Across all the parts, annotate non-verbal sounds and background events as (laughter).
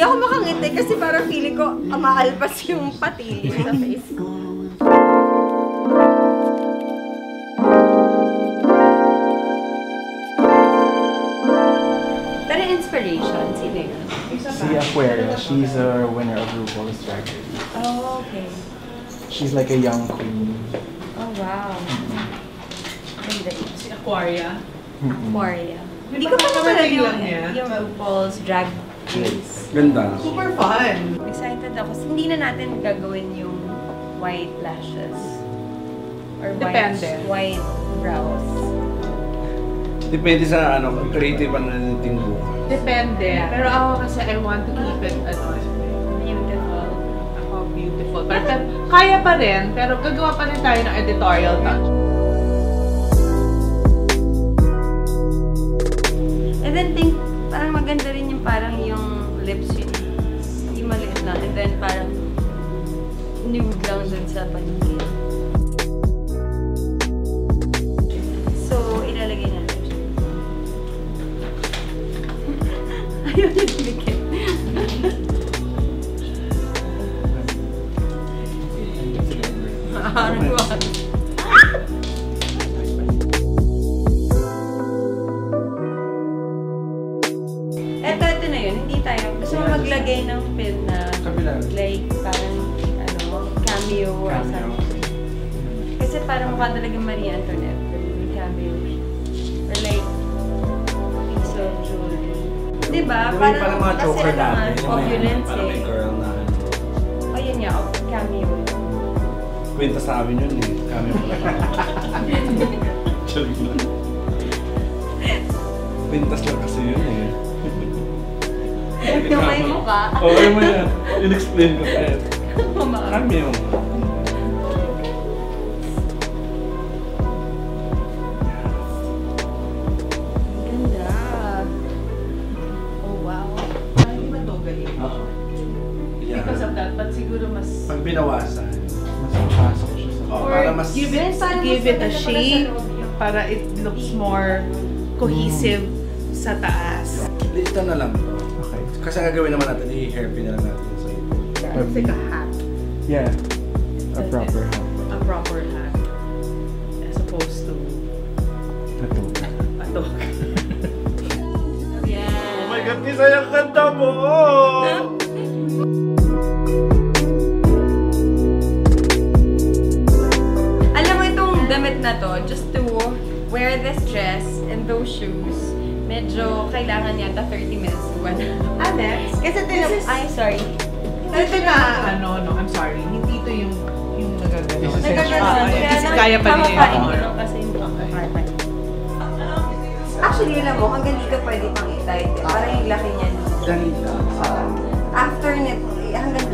ate kasi parang feeling ko maalpas yung pati sa (laughs) face ko. Pero inspiration, sino yun? Si Aquaria, she's a winner of RuPaul's Drag Race. Oh, okay. She's like a young queen. Oh, wow. Ganda yun. Si Aquaria. Aquaria. Di Hindi ba ko pa napanood kakarating yung, yung RuPaul's Drag Race. Ganda. Super fun. Excited ako. Hindi na natin gagawin yung white lashes. Or Depende. white, white brows. Depende sa ano, creative ang naniting buka. Depende. Pero ako kasi I want to keep it ano, Beautiful. ako beautiful. Pero, pero kaya pa rin, pero gagawa pa rin tayo ng editorial touch. Maganda rin yung parang yung lips yun. Yung maliit lang. And then parang nude lang dun sa paligid. So, ilalagay natin siya. (laughs) Ayaw niya dinikit. Parang (laughs) Eto, ito na yun. Hindi tayo. Gusto mo maglagay ng pin na Kabila. like parang ano, cameo or Cameo. something. Kasi parang mukha talaga Marie Antoinette. May cameo. Or like, piece of jewelry. Diba? Yung Parang pala mga kasi choker ano nga, dati. yung may- opulence Parang may eh. girl na ano. O yun nga, op- cameo. Kwenta sa amin yun eh. Kami pala. Joke lang. Kwintas lang kasi yun eh. Yung may mukha. Oo, oh, mo yan. In-explain ko pa yan. Kami yung... Ganda. Oh, wow. Hindi ba to galing? Oo. Yeah. Because of that, but siguro mas... Pag binawasan, Mas mapasok siya sa oh, para mas... give it, give a shape yung- para it looks more cohesive sa taas. Ito na lang to. Kasi ang gagawin naman natin, i-hairpin na lang natin sa ito. It's like a hat. Yeah. A proper hat. A proper hat. As opposed to A toga. (laughs) a dog. Yeah. Oh my God, Tisa, yung kanta mo! Alam mo itong damit na to, just to wear this dress and those shoes, medyo kailangan yata 30 minutes to one. Alex, Kasi this tinap- is- Ay, sorry. ito na, ano, no, I'm sorry. Hindi ito yung, yung nagagano. Ah. Kaya Kasi kaya pa rin kamakain yun. ko lang kasi yung. Actually, alam mo, hanggang dito pwede pang i-tight. eh. Parang yung laki niya. Ganito. After nito, eh, hanggang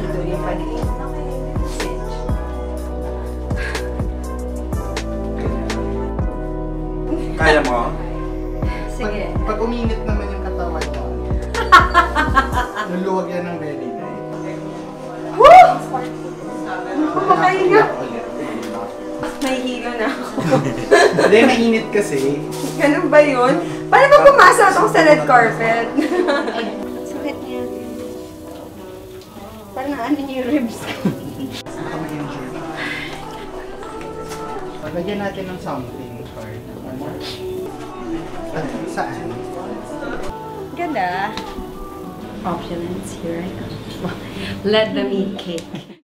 Uminit naman yung katawan mo, (laughs) luluwag yan ng belly day. Woo! Kumakain ka. May hilo na ako. (laughs) Hindi, mainit kasi. Ganun ba yun? Paano ba pumasa itong sa red carpet? (laughs) Sakit niya. Parang ano niya yung ribs. Baka. Paglagyan natin ng something card. Ano? At saan? Ganda. Opulence, here I come. (laughs) Let them eat cake.